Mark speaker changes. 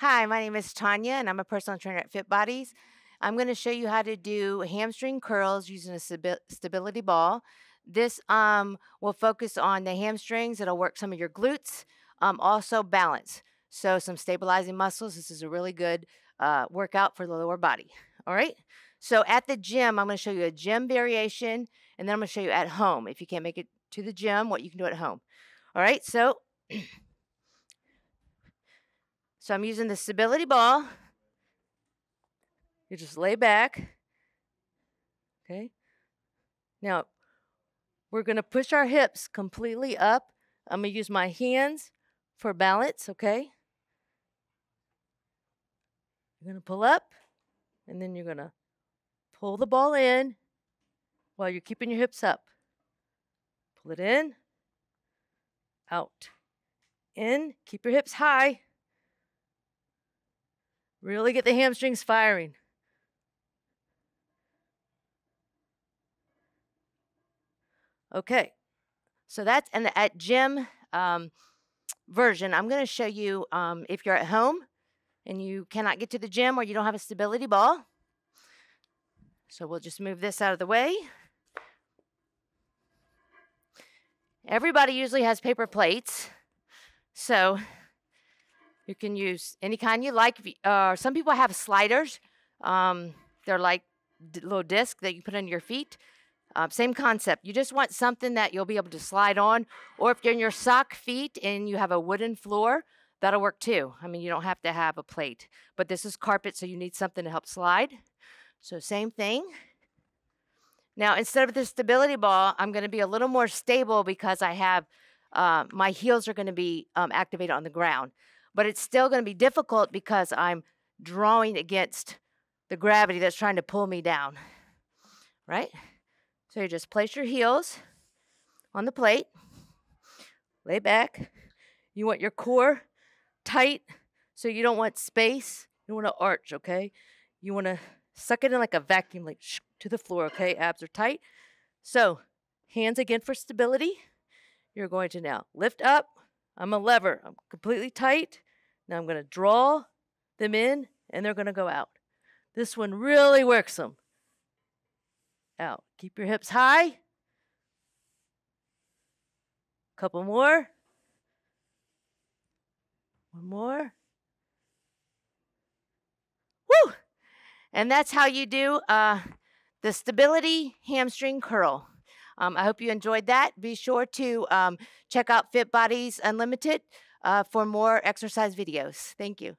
Speaker 1: Hi, my name is Tonya, and I'm a personal trainer at Fit Bodies. I'm going to show you how to do hamstring curls using a stability ball. This um, will focus on the hamstrings. It'll work some of your glutes, um, also balance. So some stabilizing muscles. This is a really good uh, workout for the lower body. All right. So at the gym, I'm going to show you a gym variation, and then I'm going to show you at home. If you can't make it to the gym, what you can do at home. All right. So, so I'm using the stability ball. You just lay back. Okay. Now, we're going to push our hips completely up. I'm going to use my hands for balance, okay? You're going to pull up, and then you're going to pull the ball in while you're keeping your hips up. Pull it in, out, in, keep your hips high. Really get the hamstrings firing. Okay, so that's and at gym um, version. I'm going to show you um, if you're at home and you cannot get to the gym or you don't have a stability ball. So we'll just move this out of the way. Everybody usually has paper plates, so you can use any kind you like. Uh, some people have sliders. Um, they're like little disc that you put on your feet. Uh, same concept. You just want something that you'll be able to slide on. Or if you're in your sock feet and you have a wooden floor, that'll work too. I mean, you don't have to have a plate. But this is carpet, so you need something to help slide. So same thing. Now, instead of the stability ball, I'm going to be a little more stable because I have uh, my heels are going to be um, activated on the ground. But it's still going to be difficult because I'm drawing against the gravity that's trying to pull me down. Right? So you just place your heels on the plate, lay back. You want your core tight, so you don't want space. You want to arch, okay? You want to suck it in like a vacuum, like to the floor, okay? Abs are tight. So hands again for stability. You're going to now lift up. I'm a lever. I'm completely tight. Now I'm going to draw them in, and they're going to go out. This one really works them out. Keep your hips high. Couple more. One more. Woo! And that's how you do uh, the stability hamstring curl. Um, I hope you enjoyed that. Be sure to um, check out Fit Bodies Unlimited uh, for more exercise videos. Thank you.